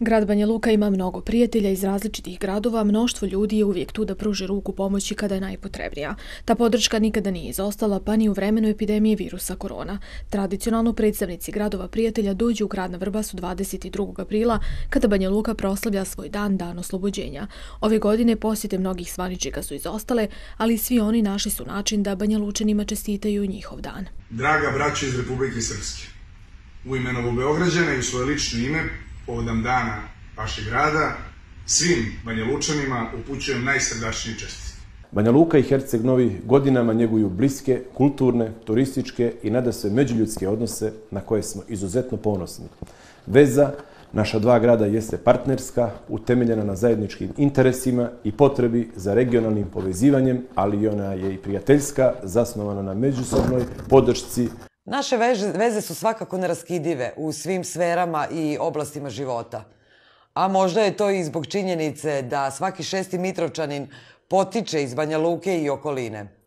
Grad Banja Luka ima mnogo prijatelja iz različitih gradova, mnoštvo ljudi je uvijek tu da pruže ruku pomoći kada je najpotrebnija. Ta podrška nikada nije izostala, pa ni u vremenu epidemije virusa korona. Tradicionalno predstavnici gradova prijatelja dođu u grad na Vrbasu 22. aprila, kada Banja Luka proslavlja svoj dan, dan oslobođenja. Ove godine posjete mnogih svaničika su izostale, ali svi oni našli su način da Banja Lučanima čestitaju njihov dan. Draga braća iz Republike Srpske, u imenovu Beograđana i u svoje lično ime, povodom dana vašeg grada, svim Banja Lučanima upućujem najsrdačnije čestite. Banja Luka i Herceg Novi godinama njeguju bliske, kulturne, turističke i nada se međuljudske odnose na koje smo izuzetno ponosni. Veza naša dva grada jeste partnerska, utemeljena na zajedničkim interesima i potrebi za regionalnim povezivanjem, ali ona je i prijateljska, zasnovana na međusobnoj podršci Naše veze su svakako neraskidive u svim sferama i oblastima života. A možda je to i zbog činjenice da svaki šesti Mitrovčanin potiče iz Banja Luke i okoline.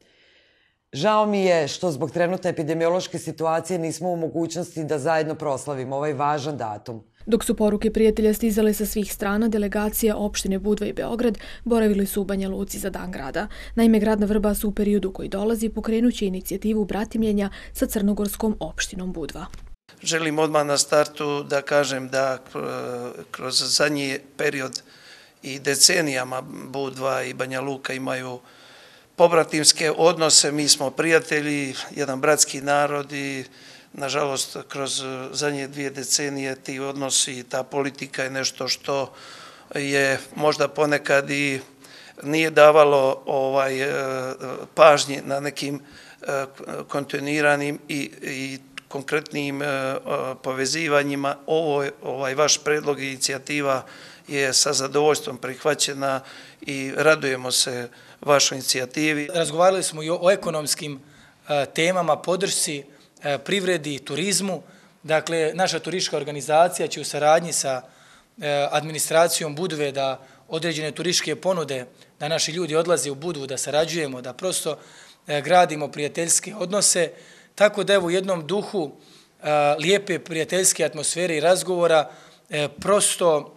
Žao mi je što zbog trenutne epidemiološke situacije nismo u mogućnosti da zajedno proslavimo ovaj važan datum. Dok su poruke prijatelja stizale sa svih strana, delegacija opštine Budva i Beograd boravili su u Banja Luci za dan grada. Naime, grad na Vrbasu u periodu koji dolazi pokrenuće inicijativu bratimljenja sa crnogorskom opštinom Budva. Želim odmah na startu da kažem da kroz zadnji period i decenijama Budva i Banja Luka imaju pobratimske odnose. Mi smo prijatelji, jedan bratski narod i Nažalost, kroz e, zadnje dvije decenije ti odnosi i ta politika je nešto što je možda ponekad i nije davalo ovaj e, pažnje na nekim e, kontinuiranim i, i konkretnim e, e, povezivanjima. Ovo ovaj vaš predlog i inicijativa je sa zadovoljstvom prihvaćena i radujemo se vašoj inicijativi. Razgovarali smo i o ekonomskim e, temama, podršci privredi i turizmu. Dakle, naša turistička organizacija će u saradnji sa administracijom Budve da određene turističke ponude da naši ljudi odlaze u Budvu, da sarađujemo, da prosto gradimo prijateljske odnose. Tako da evo u jednom duhu lijepe prijateljske atmosfere i razgovora prosto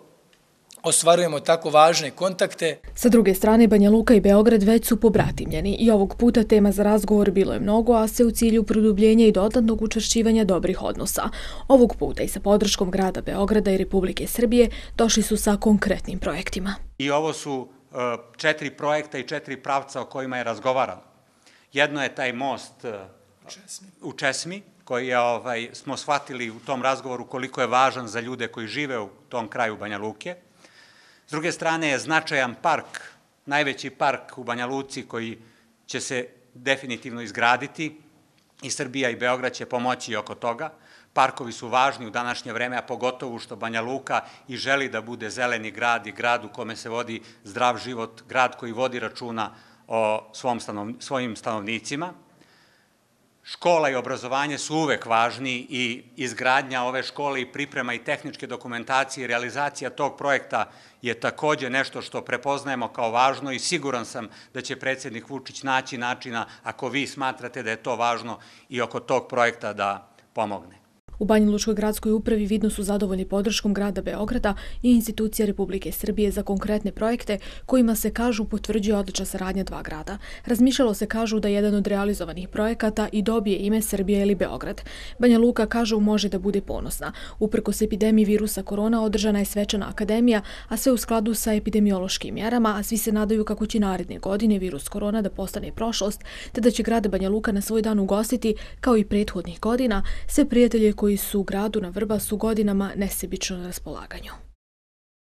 ostvarujemo tako važne kontakte. Sa druge strane, Banja Luka i Beograd već su pobratimljeni i ovog puta tema za razgovor bilo je mnogo, a se u cilju produbljenja i dodatnog učešćivanja dobrih odnosa. Ovog puta i sa podrškom grada Beograda i Republike Srbije došli su sa konkretnim projektima. I ovo su e, četiri projekta i četiri pravca o kojima je razgovaran. Jedno je taj most e, u Česmi, koji je, ovaj, smo shvatili u tom razgovoru koliko je važan za ljude koji žive u tom kraju Banja Luke. S druge strane je značajan park, najveći park u Banja Luci koji će se definitivno izgraditi i Srbija i Beograd će pomoći oko toga. Parkovi su važni u današnje vreme, a pogotovo što Banja Luka i želi da bude zeleni grad i grad u kome se vodi zdrav život, grad koji vodi računa o svom svojim stanovnicima. Škola i obrazovanje su uvek važni i izgradnja ove škole i priprema i tehničke dokumentacije i realizacija tog projekta je takođe nešto što prepoznajemo kao važno i siguran sam da će predsjednik Vučić naći načina, ako vi smatrate da je to važno, i oko tog projekta da pomogne. U Banja Lučkoj gradskoj upravi vidno su zadovoljni podrškom grada Beograda i institucija Republike Srbije za konkretne projekte kojima se kažu potvrđuje odlična saradnja dva grada. Razmišljalo se kažu da jedan od realizovanih projekata i dobije ime Srbija ili Beograd. Banja Luka kažu može da bude ponosna. Uprko se epidemiji virusa korona održana je svečana akademija, a sve u skladu sa epidemiološkim mjerama, a svi se nadaju kako će naredne godine virus korona da postane prošlost, te da će grad Banja Luka na svoj dan ugostiti, kao i prethodnih godina, sve prijatelje koji koji su u gradu na Vrbasu godinama nesebično na raspolaganju.